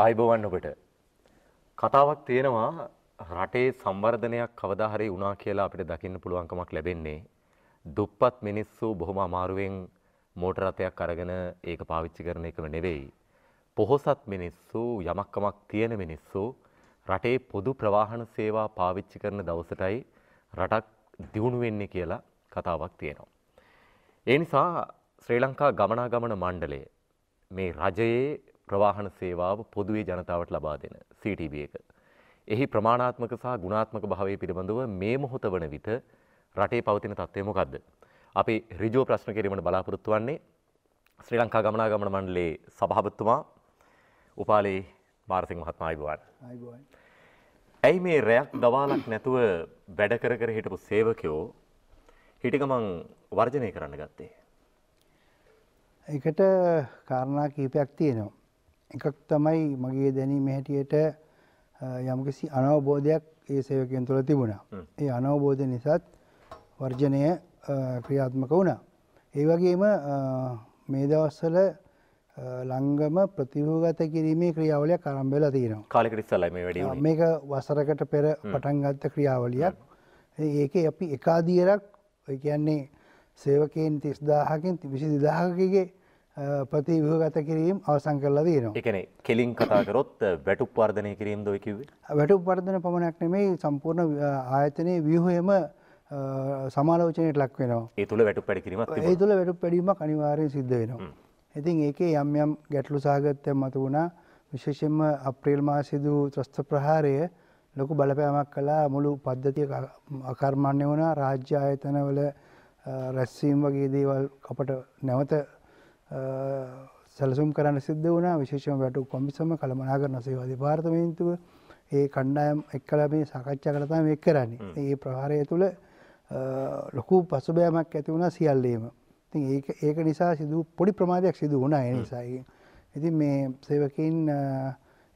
ආයිබෝවන් ඔබට. කතාවක් තියෙනවා රටේ සංවර්ධනයක් කවදා හරි වුණා කියලා අපිට දකින්න පුළුවන්කමක් ලැබෙන්නේ. දුප්පත් මිනිස්සු බොහොම අමාරුවෙන් මෝටර රථයක් අරගෙන ඒක පාවිච්චි කරන එකම නෙවෙයි. පොහොසත් මිනිස්සු යමක්කමක් තියෙන මිනිස්සු රටේ පොදු ප්‍රවාහන සේවා පාවිච්චි කරන දවසටයි රටක් දියුණු වෙන්නේ කියලා කතාවක් තියෙනවා. ඒ නිසා ශ්‍රී ලංකා ගමනාගමන මණ්ඩලය මේ රජයේ ප්‍රවාහන සේවාව පොදුවේ ජනතාවට ලබා දෙන CTB එක. එහි ප්‍රමාණාත්මක සහ ගුණාත්මක භාවය පිළිබඳව මේ මොහොත වන විට රටේ පවතින තත්ත්වය මොකද්ද? අපි ඍජුව ප්‍රශ්න කිරීමට බලාපොරොත්තු වන්නේ ශ්‍රී ලංකා ගමනාගමන මණ්ඩලයේ සභාපතිතුමා උපාලි මාරසිංහ මහත්මයා අයිබෝවන්. අයිබෝන්. ඇයි මේ රැයක් දවාලක් නැතුව වැඩ කර කර හිටපු සේවකයෝ හිටිගමන් වර්ජනය කරන්න ගත්තේ? එකට කාරණා කීපයක් තියෙනවා. එකක් තමයි මගේ දැනීම හැටියට යම්කිසි අනවබෝධයක් ඒ සේවකයන් තුළ තිබුණා. ඒ අනවබෝධ නිසාත් වර්ජනය ක්‍රියාත්මක වුණා. ඒ වගේම මේ දවස්වල ලංගම ප්‍රතිභූගත කිරීමේ ක්‍රියාවලයක් ආරම්භ වෙලා තියෙනවා. කාලෙකට ඉස්සෙල්ලා මේ වැඩේ. මේක වසරකට පෙර පටන් ගත්ත ක්‍රියාවලියක්. ඒකේ අපි එකාදියරක් ඒ කියන්නේ සේවකයන් 30000කින් 22000කගේ ප්‍රතිව්‍යුහගත කිරීම අවසන් කරලා තියෙනවා. ඒ කියන්නේ කෙලින් කතා කරොත් වැටුප් වර්ධනය කිරීමද ඔය කිව්වේ? වැටුප් වර්ධන පමණක් නෙමෙයි සම්පූර්ණ ආයතනයේ ව්‍යුහයම සමාලෝචනයට ලක් වෙනවා. ඒ තුල වැටුප් වැඩි කිරීමක් ඒ. තුළ වැටුප් වැඩීමක් අනිවාර්යෙන් සිද්ධ වෙනවා. ඉතින් ඒකේ යම් යම් ගැටලු සහගතයක් මතු වුණා. විශේෂයෙන්ම අප්‍රේල් මාසෙදු ත්‍රස්ත ප්‍රහාරය ලොකු බලපෑමක් කළා මුළු පද්ධතිය අකර්මණ්‍ය වුණා රාජ්‍ය ආයතනවල රැස්වීම් වගේ දේවල් අපට නැවත සැලසුම් කරන්න සිද්ධ වුණා විශේෂම වැටු කොමිසම කළමනාකරන සේවා දෙපාර්තමේන්තුව ඒ කණ්ඩායම් එක්කලා මේ සාකච්ඡා කරලා තමයි මේක කරන්නේ. ඒ ප්‍රහාරය තුළ ලොකු පසුබෑමක් ඇති වුණා සියල්ලේම. ඉතින් ඒක ඒක නිසා සිදු පොඩි ප්‍රමාදයක් සිදු වුණා ඒ නිසා. ඉතින් මේ සේවකයින්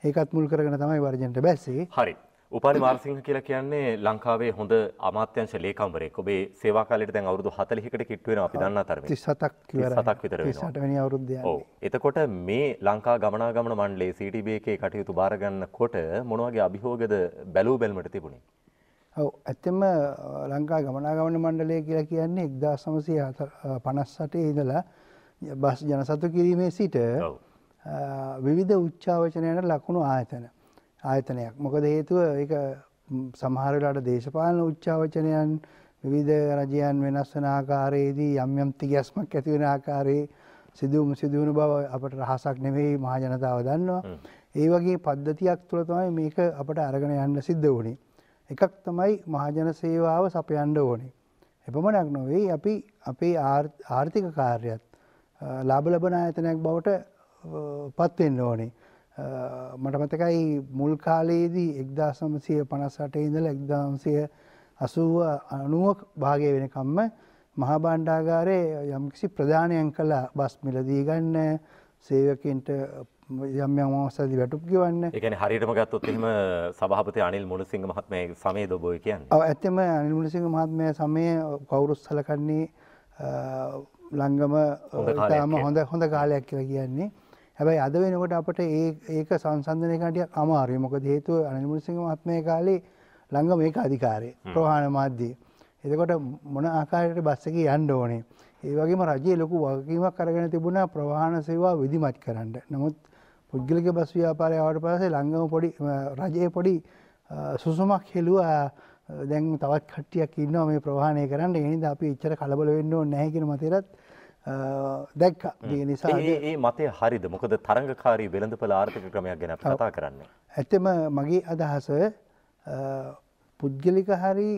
ඒකත් මුල් කරගෙන තමයි වර්ජනට බැස්සේ. හරි. උපාලි මාරසිංහ කියලා කියන්නේ ලංකාවේ හොඳ අමාත්‍යංශ ලේකම්වරයෙක්. ඔබේ සේවා කාලයට දැන් අවුරුදු 40කට කිට්ටු වෙනවා අපි දන්නා තරමේ. 37ක් ඉවරයි. 37ක් විතර වෙනවා. 38 වෙනි අවුරුද්දේ ඔව්. එතකොට මේ ලංකා ගමනාගමන මණ්ඩලයේ CTB එකේ කටයුතු බාර ගන්නකොට මොන වගේ අභියෝගද බැලූ බැලමට තිබුණේ? ඔව් ඇත්තම ලංකා ගමනාගමන මණ්ඩලය කියලා කියන්නේ 1958 ඉඳලා බස් ජනසතු කිරීමේ සිට. විවිධ උච්චාවචනයට ලකුණු ආයතන ආයතනයක්. මොකද හේතුව ඒක සමහර වෙලාවට දේශපාලන උච්චාවචනයන් විවිධ රජයන් වෙනස් වෙන ආකාරයේදී යම් යම් තිගැස්මක් ඇති වෙන ආකාරයේ සිදුවුම් සිදුවුණු බව අපට රහසක් නෙවෙයි මහ ජනතාව දන්නවා. ඒ වගේ පද්ධතියක් තුළ තමයි මේක අපට අරගෙන යන්න සිද්ධ වුණේ. එකක් තමයි මහජන සේවාව සපයන්න ඕනේ. එපමණක් නොවෙයි අපි අපේ ආර්ථික කාර්යත් ලාභ ලබන ආයතනයක් බවට පත්වෙන්න ඕනේ. මට මතකයි මුල් කාලයේදී එක්දා සමසය පනස්සට ඉඳල එක්දාම්සය අසුව අනුවක් භාගය වෙනකම්ම මහාබණ්ඩාගාරය යම්කිසි ප්‍රධානයන් කලා බස් මිලදී ගන්න සේවකන්ට යම් අවස්ථාවේදී වැටුප් ගෙවන්න. ඒ කියන්නේ හරියටම ගත්තොත් එහෙම සභාපති අනිල් මුණසිංහ මහත්මයාගේ සමය දොබෝයි කියන්නේ. ඇත්තම අනිල් මුණසිංහ මහත්මයා සමය කවුරුත් සලකන්නේ ලංගම තාම හොඳ හොඳ කාලයක් කියලා කියන්නේ. හැබැයි අද වෙනකොට අපට ඒක සංසන්ධනය කටියක් අමාරුයි. මොකද හේතුව අනිල් මුණසිංහ මහත්මයා කාලේ ළඟම මේක අධිකාරය ප්‍රවාහන මාධ්‍යය. එතකොට මොන ආකාරයට බස් එකේ යන්න ඕනේ. ඒ වගේම රජයේ ලොකු වගකීමක් අරගෙන තිබුණා ප්‍රවාහන සේවා විධිමත් කරන්න. නමුත් පුද්ගලික බස් ව්‍යාපාරය ආවට පස්සේ ළඟම පොඩි රජයේ පොඩි සුසුමක් හෙළුවා දැන් තවත් කට්ටියක් ඉන්නවා මේ ප්‍රවාහනය කරන්න. ඒ හින්දා අපි එච්චර කලබල වෙන්න ඕනේ නැහැ කියන මතයටත් දැක්කා. ඒ නිසා ඒ මතය හරිද? මොකද තරංගකාරී වෙළඳපොළ ආර්ථික ක්‍රමයක් ගැන කතා කරන්නේ. ඇත්තම මගේ අදහස පුද්ගලික හරි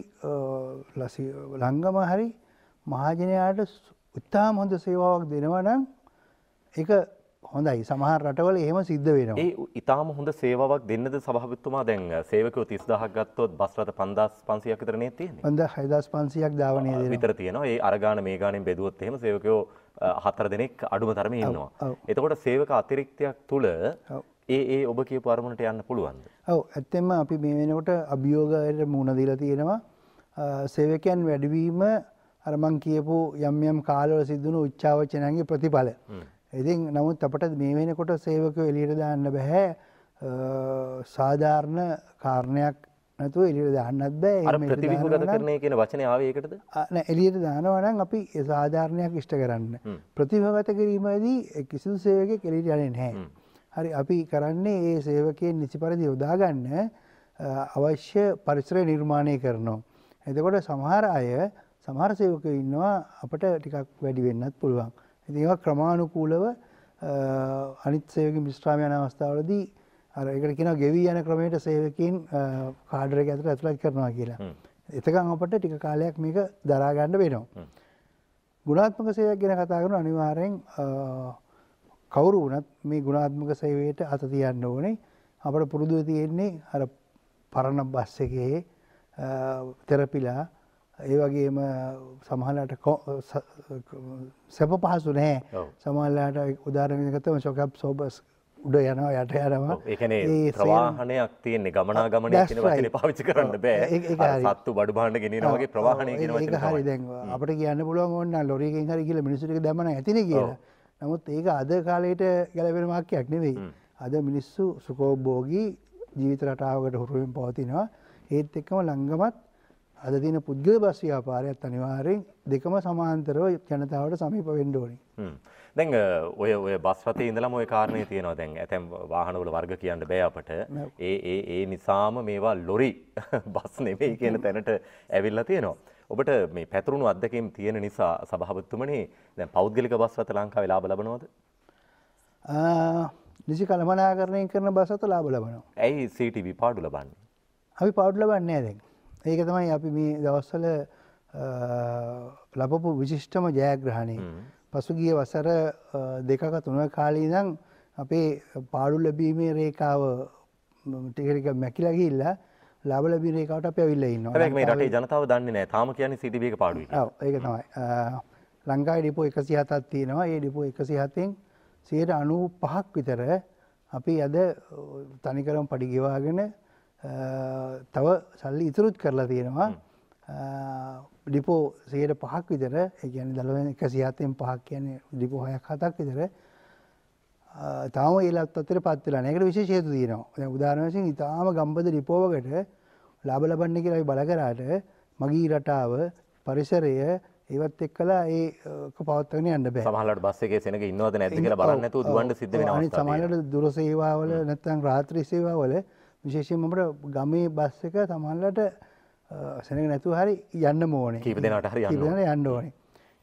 ළංගම හරි මහජනයාට ඉතාම හොඳ සේවාවක් දෙනවා නම් ඒක හොඳයි සමහර රටවල එහෙම සිද්ධ වෙනවා. ඒ ඉතාම හොඳ සේවාවක් දෙන්නද සභාපතිතුමා දැන් සේවකයෝ 30000ක් ගත්තොත් බස් රථ 5500ක් විතර නේ තියෙන්නේ. හොඳ 6500ක් ධාවනය දෙනවා. විතර තියෙනවා. ඒ අරගාන මේ ගානෙන් බෙදුවොත් එහෙම සේවකයෝ හතර දෙනෙක් අඩුම තරමේ ඉන්නවා. එතකොට සේවක අතිරික්තයක් තුල ඒ ඒ ඔබ කියපු අරමුණට යන්න පුළුවන්ද? ඔව් ඇත්තෙන්ම අපි මේ වෙනකොට අභියෝගයට මුහුණ දීලා තියෙනවා. සේවකයන් වැඩිවීම අර මං කියපු යම් යම් කාලවල සිදුණු උච්චාවචනයන්ගේ ප්‍රතිඵල. ඉතින් නමුත් අපට මේ වෙනකොට සේවකයෝ එළියට දාන්න බෑ. සාධාරණ කාරණයක් නැතුව එලියට දාන්නත් බෑ අර දානවා නම්- කරණය කියන වචනේ ආවේ ඒකටද? නෑ, එළියට දානවනම් අපි ඒ සාධාරණයක් ඉෂ්ට කරන්න. ප්‍රතිභගත කිරීමදී කිසිදු සේවක කෙලිට යන්නේ නැහැ. හරි අපි කරන්නේ ඒ සේවකයෙන් නිසි පරිදි යොදාගන්න අ, අවශ්‍ය පරිසරය නිර්මාණය කරනවා එතකොට සමහර අය සමහර සේවක ඉන්නවා අපට ටිකක් වැඩි වෙන්නත් පුළුවන් ඉතින් ඒවා ක්‍රමානුකූලව අ, අනිත් සේවක මිශ්‍රාම යන අවස්ථාවලදී අර ඒකට කියනවා ගෙවී යන ක්‍රමයට සේවකයන් කාඩර එක ඇතුළට ඇතුළත් කරනවා කියලා හ්ම්. එතකන් අපට ටික කාලයක් මේක දරාගන්න වෙනවා. ගුණාත්මක සේවයක් ගැන කතා කරන අනිවාර්යෙන් කවුරු වුණත් මේ ගුණාත්මක සේවයට අත තියන්න ඕනේ අපට පුරුදුව තියෙන්නේ අර පරණ බස් එකේ අ, තෙරපිලා ඒ වගේම සමහරලාට කො- ස- සැප පහසු. සමහරලාට උදාහරණයක් ගත්තම ෂොකප් සෝබස් උඩ යනවා යට යනවා ඒ ප්‍රවාහනයක් තියෙන්නේ වචනේ right. පාවිච්චි කරන්න බෑ. සත්තු බඩු භාණ්ඩ ගෙනියනවා වගේ ප්‍රවාහනය කියන ඒක වචනේ හරි තමයි. දැන් අපට කියන්න පුළුවන් ඕන්න ලොරියකින් හරි කියලා දැම්ම නම් ඇතිනේ කියලා. නමුත් ඒක අද කාලේට ගැලපෙන වාක්‍යයක් නෙවෙයි. අද මිනිස්සු සුඛෝභෝගී ජීවිත රටාවකට හුරුවෙන් පවතිනවා. ඒත් එක්කම ළඟමත් අද තියෙන පුද්ගල බස් ව්‍යාපාරයත් අනිවාර්යෙන් දෙකම සමාන්තරව ජනතාවට සමීප වෙන්න ඕනේ. දැන් ඔය ඔය බස් රථයේ ඉඳලම ඔය කාරණේ තියෙනවා දැන් ඇතැම් වාහනවල වර්ග කියන්න බෑ අපට. ඒ ඒ ඒ නිසාම මේවා ලොරි බස් නෙමෙයි කියන තැනට ඇවිල්ලා තියෙනවා. ඔබට මේ පැතුරුණු අත්දැකීම් තියෙන නිසා සභාපතිතුමනි දැන් පෞද්ගලික බස් රථ ලංකාවේ ලාභ ලබනවද? නිසි කළමනාකරණය කරන බස් අත ලාභ ලබනවා. ඇයි CTV පාඩු ලබන්නේ? අපි පවුඩ් ලබන්නේ නැහැ දැන්. ඒක තමයි අපි මේ දවස්වල ලබපු විශිෂ්ටම ජයග්‍රහණය. පසුගිය වසර දෙකක තුනක කාලේ ඉඳන් අපේ පාඩු ලැබීමේ රේඛාව ටික ටික මැකිලා ගිහිල්ලා ලාභ ලැබීම රේඛාවට අපි ඇවිල්ලා මේ රටේ ජනතාව දන්නේ නැහැ. තාම පාඩුයි කියලා. ඔව් ඒක තමයි. අ, ලංකාවේ ඩිපෝ 107ක් තියෙනවා. ඒ ඩිපෝ 107න් 95ක් විතර අපි අද තනිකරම පඩි ගෙවාගෙන අ, තව සල්ලි ඉතුරුත් කරලා තියෙනවා. ඩිපෝ 105ක් විතර ඒ කියන්නේ දලවෙන් 107න් පහක් කියන්නේ ඩිපෝ 6ක් 7ක් විතර තාම ඒ ලත් අතර පත් වෙලා නැහැ. ඒකට විශේෂ හේතු තියෙනවා. වශයෙන් ඊටාම ගම්බද ඩිපෝවකට ලාභ ලබන්නේ කියලා අපි බල කරාට මගී රටාව පරිසරය ඒවත් එක්කලා ඒක පවත්වාගෙන යන්න බෑ. සමහරවිට බස් එකේ සෙනග ඉන්නවද නැද්ද කියලා බලන්න නැතුව දුවන්න සිද්ධ වෙන අනිත්. සමහරවිට දුර සේවාවල නැත්නම් රාත්‍රී සේවාවල විශේෂයෙන්ම අපිට ගමේ බස් එක සමහරවිට සෙනග නැතුව හරි යන්න ඕනේ. කීප දෙනාට හරි යන්න යන්න ඕනේ.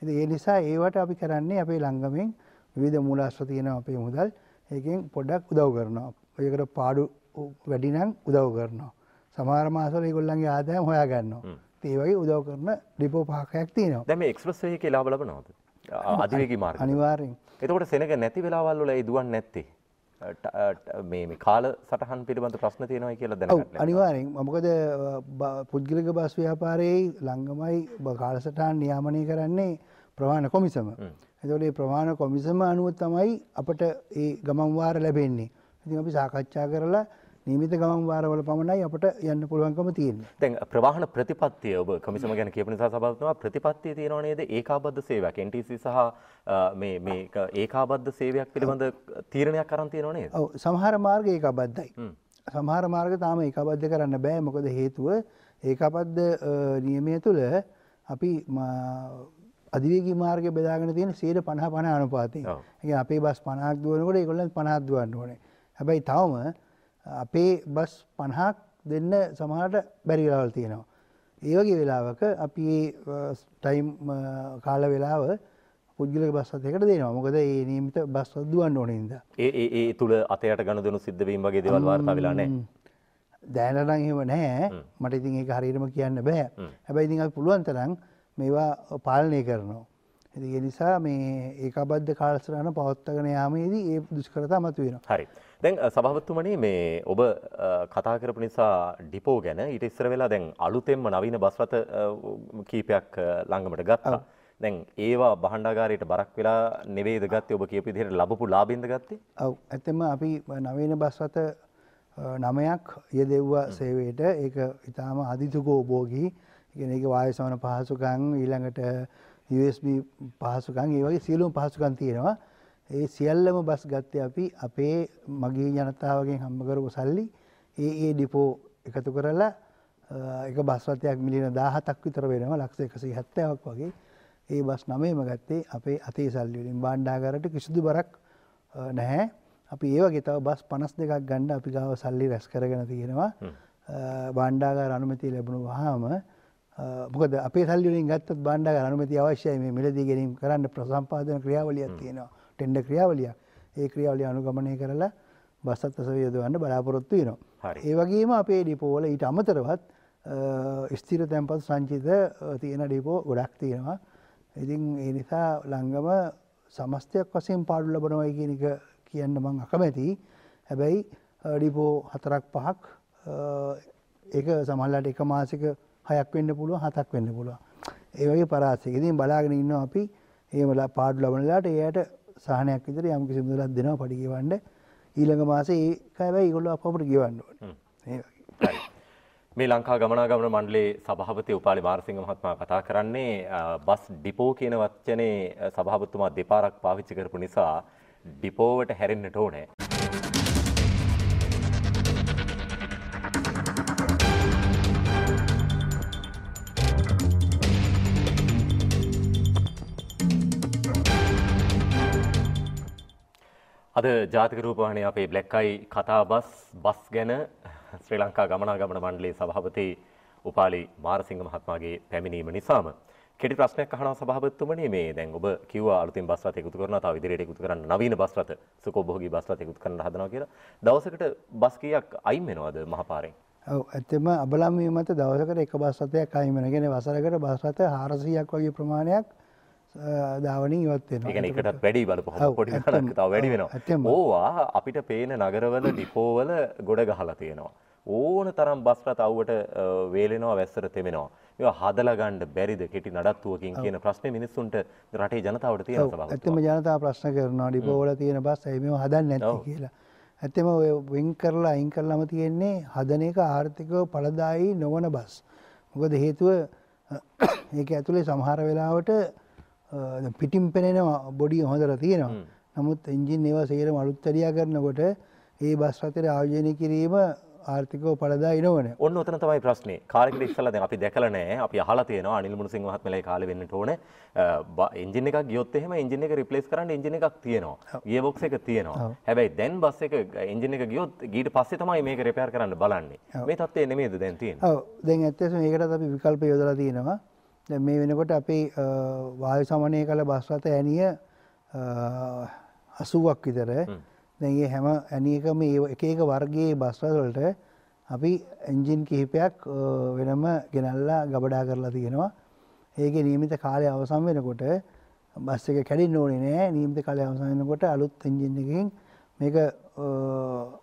ඉතින් ඒ නිසා ඒවට අපි කරන්නේ අපේ ළඟමින් විවිධ මූලාශ්‍ර තියෙනවා අපේ මුදල්. ඒකෙන් පොඩ්ඩක් උදව් කරනවා. ඒකට පාඩු වැඩි නම් උදව් කරනවා. සමහර මාසවල ඒගොල්ලන්ගේ ආදායම හොයා ගන්නවා. ඒ වගේ උදව් කරන ඩිපෝ පහක් තියෙනවා. දැන් මේ එක්ස්ප්‍රස් වේ එකේ ලාභ ලබනවද? අ- අධිවේගී මාර්ග. අනිවාර්යෙන් එතකොට සෙනග නැති වෙලාවල් වල ඒ දුවන්නේ නැත්තේ. මේ කාල සටහන් පිළිබඳ ප්‍රශ්න තියෙනවා කියලා දැනගන්න. අනිවාර්යෙන් මොකද පුද්ගලික බස් ව්‍යාපාරයේ ළඟමයි බ- කාලසටහන් නියාමනය කරන්නේ ප්‍රවාහන කොමිසම. එතකොට මේ ප්‍රවාහන කොමිසම අනුව තමයි අපට ඒ ගමන් වාර ලැබෙන්නේ. ඉතින් අපි සාකච්ඡා කරලා නියමිත ගමන් වාරවල පමණයි අපට යන්න පුළුවන්කම තියෙන්නේ. දැන් ප්‍රවාහන ප්‍රතිපත්තිය ඔබ කමිසම ගැන කියපු නිසා සභාපතිතුමා ප්‍රතිපත්තිය තියෙනව නේද ඒකාබද්ධ සේවයක් NTC සහ මේ මේ ඒකාබද්ධ සේවයක් පිළිබඳ තීරණයක් අරන් තියෙනව නේද? ඔව් සමහර මාර්ග ඒකාබද්ධයි. සමහර මාර්ග තාම ඒකාබද්ධ කරන්න බෑ මොකද හේතුව ඒකාබද්ධ නියමය තුළ අපි අධිවේගී මාර්ගය බෙදාගෙන තියෙන 50 50 අනුපාතයෙන්. ඒ කියන්නේ අපේ බස් 50ක් දුවනකොට ඒගොල්ලන් 50ක් දුවන්න ඕනේ. හැබැයි තවම අපේ බස් 50ක් දෙන්න සමහරට බැරි වෙලාවල් තියෙනවා. ඒ වගේ වෙලාවක අපි ඒ ටයිම් කාල වෙලාව පුද්ගලික බස් රථයකට දෙනවා. මොකද ඒ නියමිත බස් රථ දුවන්න ඕනේ හින්දා. ඒ ඒ ඒ තුල අතයට ගනුදෙනු සිද්ධ වීම වගේ දේවල් වාර්තා වෙලා නැහැ. දැනටනම් එහෙම නැහැ. මට ඉතින් ඒක හරියටම කියන්න බෑ. හැබැයි ඉතින් අපි පුළුවන් තරම් මේවා පාලනය කරනවා. ඒ නිසා මේ ඒකාබද්ධ කාලසටහන පවත්වාගෙන යාමේදී ඒ දුෂ්කරතා මතුවෙනවා. හරි. දැන් අ, සභාපතිතුමනි මේ ඔබ කතා කරපු නිසා ඩිපෝ ගැන ඊට ඉස්සර වෙලා දැන් අලුතෙන්ම නවීන බස් රථ අ, කීපයක් ළඟමට ගත්තා. දැන් ඒවා භාණ්ඩාගාරයට බරක් වෙලා නෙවෙයිද ගත්තේ ඔබ කියපු විදිහට ලැබපු ලාභින්ද ගත්තේ? ඔව් ඇත්තම අපි නවීන බස් රථ අ, නමයක් යෙදෙව්වා සේවයට. ඒක ඊටාම අධිතුකෝභෝගී. ඒ කියන්නේ ඒක වායු සමන පහසුකම් ඊළඟට USB පහසුකම් ඒ වගේ සියලුම පහසුකම් තියෙනවා. ඒ සියල්ලම බස් ගත්තේ අපි අපේ මගේ ජනතාවගෙන් හම්බ කරපු සල්ලි ඒ ඒ ඩිපෝ එකතු කරලා එක බස් රථයක් මිලියන 17ක් විතර වෙනවා ලක්ෂ 170ක් වගේ. ඒ බස් නමේම ගත්තේ අපේ අතේ සල්ලි වලින් භාණ්ඩාගාරයට කිසිදු බරක් නැහැ. අපි ඒ වගේ තව බස් 52ක් ගන්න අපි ගාව සල්ලි රැස් කරගෙන තියෙනවා. අ, භාණ්ඩාගාර අනුමැතිය ලැබුණු වහාම මොකද අපේ සල්ලි වලින් ගත්තත් භාණ්ඩාගාර අනුමැතිය අවශ්‍යයි මේ මිලදී ගැනීම කරන්න ප්‍රසම්පාදන ක්‍රියාවලියක් තියෙනවා. ටෙන්ඩර් ක්‍රියාවලියක්. ඒ ක්‍රියාවලිය අනුගමනය කරලා බස් අත්සව යොදවන්න බලාපොරොත්තු වෙනවා. ඒ වගේම අපේ ඩිපෝවල ඊට අමතරවත් ස්ථිර තැන්පත් සංචිත තියෙන ඩිපෝ ගොඩක් තියෙනවා. ඉතින් ඒ නිසා ළංගම සමස්තයක් වශයෙන් පාඩු ලබනවයි කියන එක කියන්න මං අකමැති. හැබැයි ඩිපෝ හතරක් පහක් ඒක සමහරවිට එක මාසික හයක් වෙන්න පුළුවන් හතක් වෙන්න පුළුවන්. ඒ වගේ පරාසයක. ඉතින් බලාගෙන ඉන්නවා අපි එහෙමලා පාඩු ලබනලාට එයාට සහනයක් විතර යම් කිසි මුදලක් දෙනවා පඩි ගෙවන්න. ඊළඟ මාසේ ඒක හැබැයි ඒගොල්ලෝ අපවට ගෙවන්න ඕනේ. මේ ලංකා ගමනාගමන මණ්ඩලයේ සභාපති උපාලි මාරසිංහ මහත්මයා කතා කරන්නේ බස් ඩිපෝ කියන වචනේ සභාපතිතුමා දෙපාරක් පාවිච්චි කරපු නිසා ඩිපෝවට හැරෙන්නට ඕනේ. අද ජාතික රූපවාහිනිය අපේ බ්ලැක් අයි කතා බස් බස් ගැන ශ්‍රී ලංකා ගමනාගමන මණ්ඩලයේ සභාපති උපාලි මාරසිංහ මහත්මයාගේ පැමිණීම නිසාම කෙටි ප්‍රශ්නයක් අහනවා සභාපතිතුමනි. මේ දැන් ඔබ කිව්වා අලුතින් බස් රථ එකතු කරනවා තව ඉදිරියට එකතු කරන්න නවීන බස් රථ සුකෝභෝගී බස් රථ එකතු කරන්න හදනවා කියලා. දවසකට බස් කීයක් අයින් වෙනවද මහපාරෙන්? ඔව් ඇත්තම අබලම් වීම මත දවසකට එක බස් රථයක් අයින් වෙනවා. කියන්නේ වසරකට බස් රථ 400ක් වගේ ප්‍රමාණයක් අ, ධාවනින් ඉවත් වෙනවා. ඒ කියන්නේ එකටත් වැඩි බලපහම පොඩි. ගණනක් තව වැඩි. වෙනවා. ඕවා අපිට පේන නගරවල ඩිපෝවල ගොඩ ගහලා තියෙනවා. ඕන තරම් බස් රථ අවුවට වේලෙනවා වැස්සට තෙමෙනවා. මේවා හදලා ගන්න බැරිද කෙටි නඩත්තුවකින් කියන ප්‍රශ්නේ මිනිස්සුන්ට රටේ ජනතාවට තියෙන සභාව. ඇත්තම ජනතාව ප්‍රශ්න කරනවා ඩිපෝ වල තියෙන බස් ඇයි මේව හදන්නේ නැත්තේ. කියලා. ඇත්තම ඔය වෙන් කරලා අයින් කරලාම තියෙන්නේ හදන එක ආර්ථිකව ඵලදායී නොවන බස්. මොකද හේතුව ඒක ඇතුලේ සමහර වෙලාවට අ, දැන් පිටින් පෙනෙන බොඩි හොඳට තියෙනවා. නමුත් එන්ජින් ඒවා සේරම අලුත් වැඩියා කරනකොට ඒ බස් රථයට ආයෝජනය කිරීම ආර්ථිකව ඵලදායී නොවන. ඔන්න ඔතන තමයි ප්‍රශ්නේ. කාලෙකට ඉස්සලා දැන් අපි දැකලා නැහැ. අපි අහලා තියෙනවා අනිල් මුණසිංහ මහත්මයාගේ කාලේ වෙන්නට ඕනේ. එන්ජින් එකක් ගියොත් එහෙම එන්ජින් එක රිප්ලේස් කරන්න එන්ජින් එකක් තියෙනවා. ගියර් බොක්ස් එක තියෙනවා. හැබැයි දැන් බස් එක එන්ජින් එක ගියොත් ඊට පස්සේ තමයි මේක රිපෙයාර් කරන්න බලන්නේ. මේ තත්ත්වය නෙමෙයිද දැන් තියෙන්නේ? ඔව් දැන් ඇත්තටම ඒකටත් අපි විකල්ප යොදලා තියෙනවා. මේ වෙනකොට අපේ වායු සමනය කළ බස් රථ ඇණිය 80ක් විතර. මේ හැම ඇණියකම ඒ එක එක වර්ගයේ බස් රථ වලට අපි එන්ජින් කිහිපයක් වෙනම ගෙනල්ලා ගබඩා කරලා තියෙනවා. ඒකේ නියමිත කාලය අවසන් වෙනකොට බස් එක කැඩෙන්න ඕනේ නෑ. නියමිත කාලය අවසන් වෙනකොට අලුත් එන්ජින් එකකින් මේක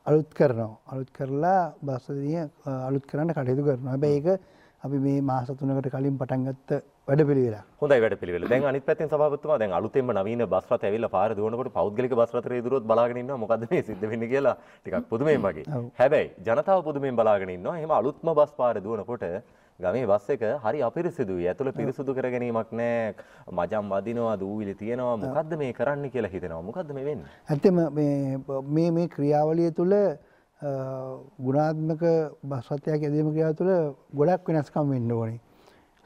අලුත් කරනවා. අලුත් කරලා බස් දිය අලුත් කරන්න කටයුතු කරනවා. හැබැයි ඒක අපි මේ මාස තුනකට කලින් පටන් ගත්ත වැඩපිළිවෙලක්. හොඳයි වැඩපිළිවෙල. දැන් අනිත් පැත්තෙන් සභාපතිතුමා දැන් අලුතෙන්ම නවීන බස් රථ ඇවිල්ලා පාර දුවනකොට පෞද්ගලික බස් රථ රේදුරුවොත් බලාගෙන ඉන්නවා මොකද්ද මේ සිද්ධ වෙන්නේ කියලා ටිකක් පුදුමයෙන් වගේ. හැබැයි ජනතාව පුදුමයෙන් බලාගෙන ඉන්නවා. එහෙම අලුත්ම බස් පාර දුවනකොට ගමේ බස් එක හරි අපිරිසිදුයි. ඇතුළ පිරිසුදු කර ගැනීමක් නැහැ. මජම් වදිනවා, දූවිලි තියෙනවා. මොකද්ද මේ කරන්න කියලා හිතෙනවා. මොකද්ද මේ වෙන්නේ? ඇත්තම මේ මේ මේ ක්‍රියාවලිය තුළ ගුණාත්මක බස් රථයක් ඇදීම ක්‍රියාව තුළ ගොඩක් වෙනස්කම් වෙන්න ඕනේ.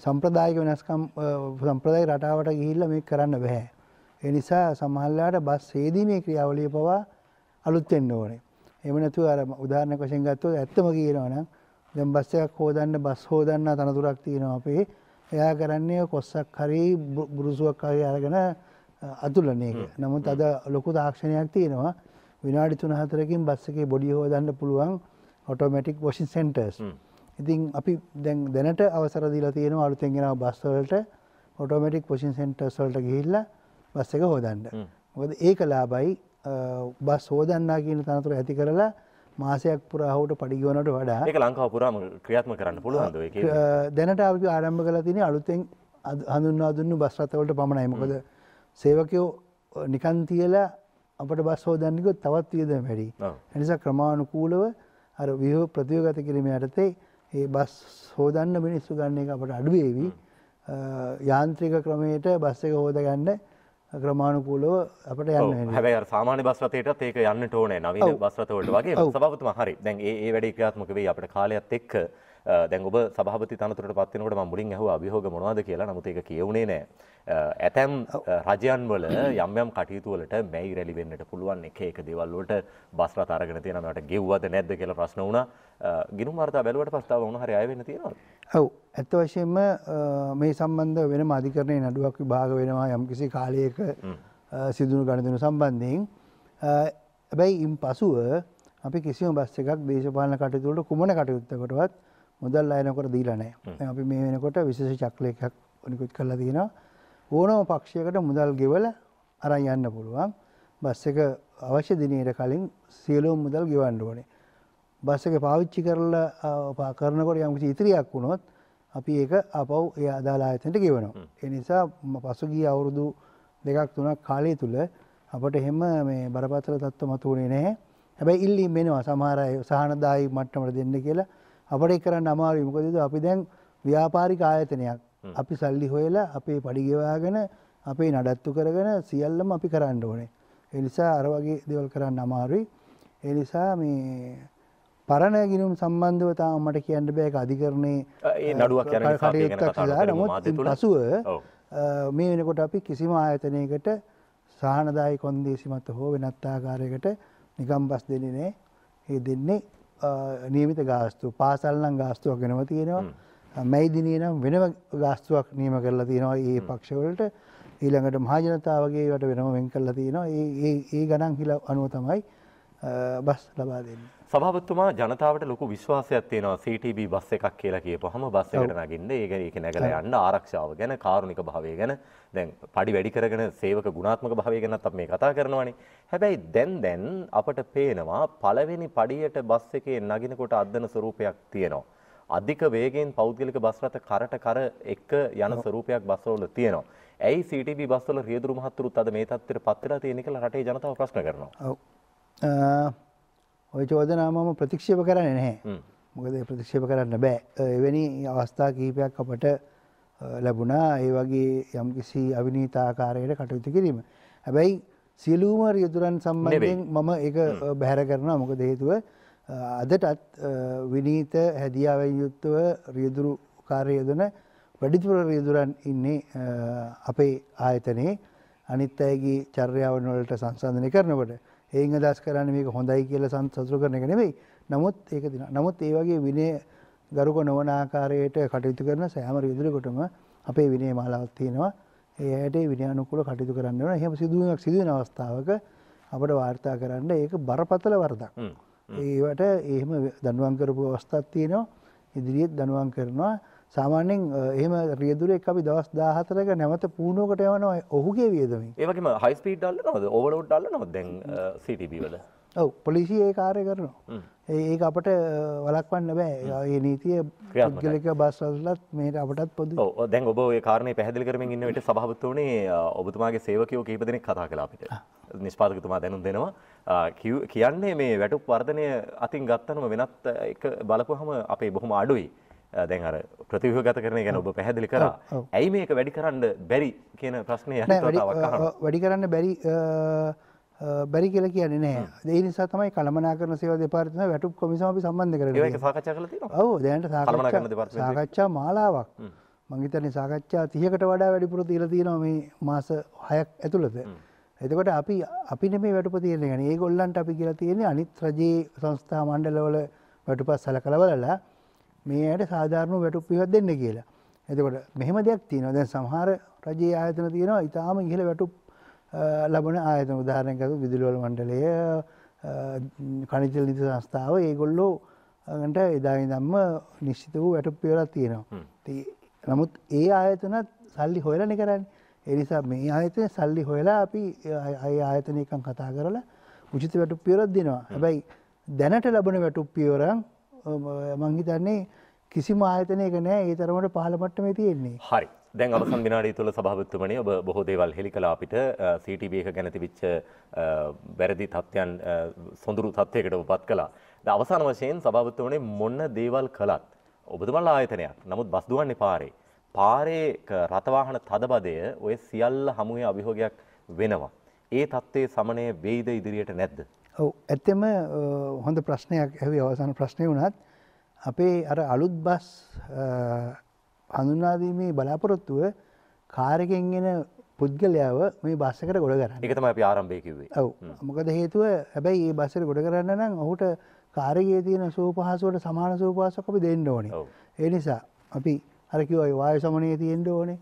සම්ප්‍රදායික වෙනස්කම් අ, සම්ප්‍රදායික රටාවට ගිහිල්ලා මේක කරන්න බෑ. ඒ නිසා සමහරලාට බස් හේදීමේ ක්‍රියාවලිය පවා අලුත් වෙන්න ඕනේ. එහෙම නැතුව අර උදාහරණයක් වශයෙන් ගත්තොත් ඇත්තම කියනවා නම් දැන් බස් එකක් හොදන්න බස් හොදන්න තනතුරක් තියෙනවා අපේ. එයා කරන්නේ කොස්සක් හරි බුරුසුවක් හරි අරගෙන අතුලන එක. නමුත් අද ලොකු තාක්ෂණයක් තියෙනවා. විනාඩි 3-4කින් බස් එකේ බොඩි හොදන්න පුළුවන් ඔටෝමැටික් වොෂින් සෙන්ටර්ස්. ඉතින් අපි දැන් දැනට අවසර දීලා තියෙනවා අලුතෙන් ගෙනාව බස් වලට ඔටෝමැටික් වොෂින් සෙන්ටර්ස් වලට ගිහිල්ලා බස් එක හොදන්න. මොකද ඒක ලාභයි බස් හොදන්නා කියන තනතුර ඇති කරලා මාසයක් පුරා හුට පඩි ගෙවනට වඩා ඒක ලංකාව පුරාම ක්‍රියාත්මක කරන්න පුළුවන්ද දැනට අපි ආරම්භ කළ තියෙන අලුතෙන් හඳුන්වා දුන්නු බස් රථවලට පමණයි. මොකද සේවකයෝ නිකන් තියලා අපට බස් හොදන්න ගියොත් තවත් වියදම වැඩි. ඔව්. ඒ නිසා ක්‍රමානුකූලව අර ව්‍යුහ ප්‍රතියෝගත කිරීම යටතේ ඒ බස් හොදන්න මිනිස්සු ගන්න එක අපට අඩු වේවි. යාන්ත්‍රික ක්‍රමයට බස් එක හොදගන්න ක්‍රමාණුකූලව අපට. යන්න. හැබැයි සාමාන්‍ය බස් රථයටත් ඒක යන්නට ඕනේ නවීන බස් රථ වලට වගේ සභාපතිතුමා හරි. දැන් ඒ ඒ වැඩේ ක්‍රියාත්මක වෙයි අපිට කාලයත් එක්ක දැන් ඔබ සභාපති තනතුරට පත් වෙනකොට මම මුලින් ඇහුවා අභියෝග මොනවද කියලා. නමුත් ඒක කියුණේ නෑ. ඇතැම් රජයන් වල යම් යම් කටයුතු වලට මැයි රැලි වෙන්නට පුළුවන් එක එක දේවල් වලට බස් රථ අරගෙන තියෙනවා. මේවට ගෙව්වද නැද්ද කියලා ප්‍රශ්න වුණා. අ, ගිණුම් වාර්තා බැලුවට පස්සේ තව මොන හරි අය වෙන්න තියෙනවද? ඔව් ඇත්ත වශයෙන්ම මේ සම්බන්ධ වෙනම අධිකරණයේ නඩුවක් විභාග වෙනවා යම්කිසි කාලයක සිදුණු ගණදනු සම්බන්ධයෙන් හැබැයි ඉන් පසුව අපි කිසිම බස් එකක් දේශපාලන කටයුතුවලට කුමන කටයුත්තකටවත් මුදල් අයනකොට දීලා නැහැ. දැන් අපි මේ වෙනකොට විශේෂ චක්‍රයකක් නිකුත් කරලා තියෙනවා. ඕනම පක්ෂයකට මුදල් ගෙවලා අරන් යන්න පුළුවන්. බස් එක අවශ්‍ය දිනයට කලින් සියලුම මුදල් ගෙවන්න ඕනේ. බස් එක පාවිච්චි කරලා කරනකොට යම්කිසි ඉතිරියක් වුණොත් අපි ඒක අපව් ඒ අදාළ ආයතනයට ගෙවනවා. ඒ නිසා පසුගිය අවුරුදු දෙකක් තුනක් කාලය තුල අපට එහෙම මේ බරපතල තත්ත්ව මතුවුණේ නැහැ. හැබැයි ඉල්ලීම් වෙනවා සමහර අය සහනදායී මට්ටමට දෙන්න කියලා. අපට කරන්න අමාරුයි. මොකද අපි දැන් ව්‍යාපාරික ආයතනයක්. අපි සල්ලි හොයලා අපේ පඩි ගෙවාගෙන අපේ නඩත්තු කරගෙන සියල්ලම අපි කරන්න ඕනේ. ඒ නිසා අර වගේ දේවල් කරන්න අමාරුයි. ඒ නිසා මේ පරණ ගිනුම් සම්බන්ධව තාම මට කියන්න බෑ ඒක අධිකරණයේ නඩුවක් නමුත්. පසුව මේ වෙනකොට අපි කිසිම ආයතනයකට සහනදායි කොන්දේසි මත හෝ වෙනත් ආකාරයකට නිකම් බස් දෙන්නේ නැහැ. ඒ දෙන්නේ නියමිත ගාස්තු. පාසල් නම් ගාස්තුවක් වෙනම තියෙනවා. මැයි දිනේ නම් වෙනම ගාස්තුවක් නියම කරලා තියෙනවා ඒ පක්ෂවලට. ඊළඟට මහජනතාවගේ වට වෙනම වෙන් කරලා තියෙනවා. ඒ ගණන් හිල අනුව තමයි බස් ලබා දෙන්නේ. සභාපතිතුමා ජනතාවට ලොකු විශ්වාසයක් තියෙනවා CTB බස් එකක් කියලා කියපුවහම බස් එකට නගින්න ඒක ඒක නැගලා යන්න ආරක්ෂාව ගැන කාරුණික භාවය ගැන දැන් පඩි වැඩි කරගෙන සේවක ගුණාත්මක භාවය ගැනත් අපි මේ කතා කරනවානේ. හැබැයි දැන් දැන් අපට පේනවා පළවෙනි පඩියට බස් එකේ නගිනකොට අද්දන ස්වරූපයක් තියෙනවා. අධික වේගයෙන් පෞද්ගලික බස් රථ කරට කර එක්ක යන ස්වරූපයක් බස්වල තියෙනවා. ඇයි CTB බස්වල රියදුරු මහත්තුරුත් අද මේ තත්ත්වයට පත් වෙලා තියෙන කියලා රටේ ජනතාව ප්‍රශ්න කරනවා. ඔව්. ඔය චෝදනා මම ප්‍රතික්ෂේප කරන්නේ නැහැ. මොකද ප්‍රතික්ෂේප කරන්න බෑ. එවැනි අවස්ථා කීපයක් අපට ලැබුණා. ඒ වගේ යම්කිසි අවිනීත ආකාරයකට කටයුතු කිරීම. හැබැයි සියලුම රියදුරන් සම්බන්ධයෙන් මම අ, බැහැර කරනවා. මොකද හේතුව අදටත් විනීත හැදියාවෙන් යුක්තව රියදුරු කාර්ය යොදන වැඩිපුර රියදුරන් ඉන්නේ අපේ ආයතනයේ අනිත් අයගේ චර්යාවන් වලට සංසන්දනය කරනකොට ඒන් අදහස් කරන්නේ මේක හොඳයි කියලා සතුරු කරන එක නෙවෙයි. නමුත් ඒක දින. නමුත් ඒ වගේ විනය ගරුක නොවන ආකාරයට කටයුතු කරන සෑම රියදුරකටම අපේ විනය මාලාවක් තියෙනවා. ඒ ඇයට ඒ විනය අනුකූල කටයුතු කරන්න ඕන. එහෙම සිදුවීමක් සිදුවෙන අවස්ථාවක අපට වාර්තා කරන්න ඒක බරපතල වරදක්. ඒවට එහෙම දනුවම් කරපු අවස්ථාවක් තියෙනවා. ඉදිරියේත් දනුවම් කරනවා. සාමාන්‍යයෙන් අ, එහෙම රියදුරෙක් අපි දවස් 14ක නැවත පුහුණුවකට යවනවා ඔහුගේ වියදමින්. ඒ වගේම හයි ස්පීඩ් දාන්නවද ඕවර්ලෝඩ් දාන්නවද දැන් CTB වල ඔව් පොලිසිය ඒ කාර්ය කරනවා. ඒ අපට අ, වළක්වන්න බෑ. ඒ නීතිය ක්‍රියාත්මකයි. පුද්ගලික බස් වලත් මේට අපටත් පොදු. දැන් ඔබ ওই කාරණේ පැහැදිලි කරමින් ඉන්න විට සභාපතිතුමනි අ, ඔබතුමාගේ සේවකයෝ කීප දෙනෙක් කතා කළා අපිට. නිෂ්පාදකතුමා දැනුම් දෙනවා. කියන්නේ මේ වැටුප් වර්ධනය අතින් ගත්තනම වෙනත් එක බලපුවහම අපේ බොහොම අඩුයි. දැන් අර ප්‍රතිව්‍යුහගත කරන ගැන ඔබ පැහැදිලි කරා. ඇයි මේක වැඩි කරන්න බැරි කියන ප්‍රශ්නේ යන වැඩි කරන්න බැරි බැරි කියලා කියන්නේ නැහැ. ඒ නිසා තමයි කළමනාකරණ සේවා දෙපාර්තමේන්තුව වැටුප් කොමිසම අපි සම්බන්ධ කරගෙන. ඒක සාකච්ඡා කරලා තියෙනවා. ඔව් දැනට සාකච්ඡා සාකච්ඡා මාලාවක්. මම හිතන්නේ සාකච්ඡා 30කට වඩා වැඩිපුර තියලා තියෙනවා මේ මාස 6ක් ඇතුළත. එතකොට අපි අපි නෙමේ වැටුප තියෙන ගැන. ඒගොල්ලන්ට අපි කියලා තියෙන්නේ අනිත් රජයේ සංස්ථා මණ්ඩලවල වැටුපත් සලකලා බලලා මේ ඇයට සාධාරණ වැටුප් විවත් දෙන්න කියලා. එතකොට මෙහෙම දෙයක් තියෙනවා. දැන් සමහර රජයේ ආයතන තියෙනවා ඊටාම ඉහළ වැටුප් ලබන ආයතන උදාහරණයක් ගත්තොත් විදුලි වල මණ්ඩලය කනිජ නීති සංස්ථාව ඒගොල්ලෝ ගන්ට එදා ඉඳන්ම නිශ්චිත වූ වැටුප් පියවරක් තියෙනවා. නමුත් ඒ ආයතනත් සල්ලි හොයලානේ කරන්නේ. ඒ නිසා මේ ආයතන සල්ලි හොයලා අපි අය ආයතනයකන් කතා කරලා උචිත වැටුප් පියවරක් දෙනවා. හැබැයි දැනට ලබන වැටුප් පියවරන් මං හිතන්නේ කිසිම ආයතනයක නෑ ඒ තරමට පහළ මට්ටමේ තියෙන්නේ. හරි. දැන් අවසන් විනාඩිය තුල සභාපතිතුමනි ඔබ බොහෝ දේවල් හෙළි කළා අපිට අ, CTB එක ගැන තිබිච්ච අ, වැරදි තත්ත්වයන් අ, සොඳුරු තත්ත්වයකට ඔබපත් කළා. දැන් අවසාන වශයෙන් සභාපතිතුමනි මොන දේවල් කළත් ඔබතුමාලා ආයතනයක්. නමුත් බස් දුවන්නේ පාරේ. පාරේ ක- රථ වාහන තදබදය ඔය සියල්ල හමුවේ අභියෝගයක් වෙනවා. ඒ தත්ත්වයේ සමනය වෙයිද ඉදිරියට නැද්ද? ඔව් ඇත්තෙම හොඳ ප්‍රශ්නයක් ඇහුවේ අවසාන ප්‍රශ්නය වුණත් අපේ අර අලුත් බස් අ, හඳුන්වාදීමේ බලාපොරොත්තුව කාරකෙන් එන පුද්ගලයාව මේ බස් එකට ගොඩ කරන්න. ඒක තමයි අපි ආරම්භයේ කිව්වේ. ඔව් මොකද හේතුව හැබැයි ඒ බස්සට ගොඩ කරන්න නම් ඔහුට කාරගේ තියෙන සූපහසුවට සමාන සූපහසක් අපි දෙන්න ඕනේ. ඒ නිසා අපි අරකිව වායු සමනය තියෙන්ට ඕනේ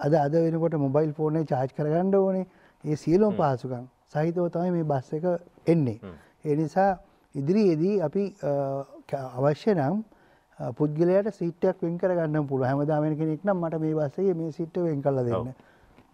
අද අද වෙනකොට මොබයිල් ෆෝනේ චාර්ජ් කරගන්න ඕනේ ඒ සියලුම් පහසුකම් සහිතව තමයි මේ බස් එක එන්නේ. ඒ නිසා ඉදිරියේදී අපි අවශ්‍ය නම් පුද්ගලයට සීට්ටයක් වෙන් කරගන්න පුළුව හැමදාම වෙන කෙනෙක් නම් මට මේ බස්සේ මේ සිට්ට වෙන් කල්ල දෙන්න.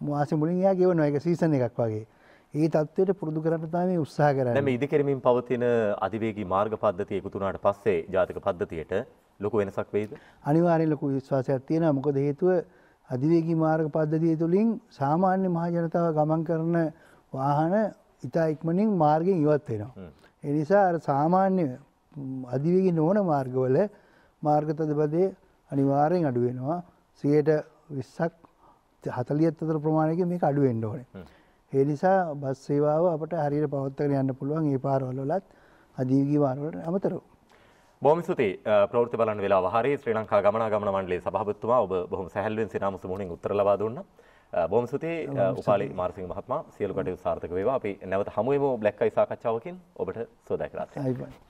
මාස මුලින් යා ගෙවන එක සීසන එකක් වගේ. ඒ තත්වයට පුරුදු කරන්න තමයි උත්සාහ කරන්න. මේ ඉදිකරමින් පවතින අධිවේගී මාර්ග පද්ධතිය එකතු වුණාට පස්සේ ජාතික පද්ධතියට ලොකු වෙනසක් වෙයිද? අනිවාර්යෙන් ලොකු විශ්වාසයක් තියෙනවා. මොකද හේතුව අධිවේගී මාර්ග පද්ධතිය තුළින් සාමාන්‍ය මහ ජනතාව ගමන් කරන වාහන ඉතා ඉක්මනින් මාර්ගයෙන් ඉවත් වෙනවා. ඒ නිසා අර සාමාන්‍ය අධිවේගී නොවන මාර්ගවල මාර්ග තදබදය අනිවාර්යෙන් අඩු වෙනවා. 20ක් 40ත් අතර ප්‍රමාණයකින් මේක අඩු වෙන්න ඕනේ. ඒ නිසා බස් සේවාව අපට හරියට පවත්වාගෙන යන්න පුළුවන් ඒ පාරවල වලත් අධිවේගී මාර්ගවලට අමතරව. බොහොම ස්තුතියි අ, ප්‍රවෘත්ති බලන්න වෙලාව හරි ශ්‍රී ලංකා ගමනාගමන මණ්ඩලයේ සභාපතිතුමා ඔබ බොහොම සැහැල්ලුවෙන් සිනාමුස මුහුණින් උත්තර ලබා දුන්නා. බොහොම ස්තුතියි උපාලි මාරසිංහ මහත්මයා සියලු කටයුතු සාර්ථක වේවා. අපි නැවත හමු වෙමු බ්ලැක් අයි සාකච්ඡාවකින් ඔබට සුවදායක රාත්‍රියක්.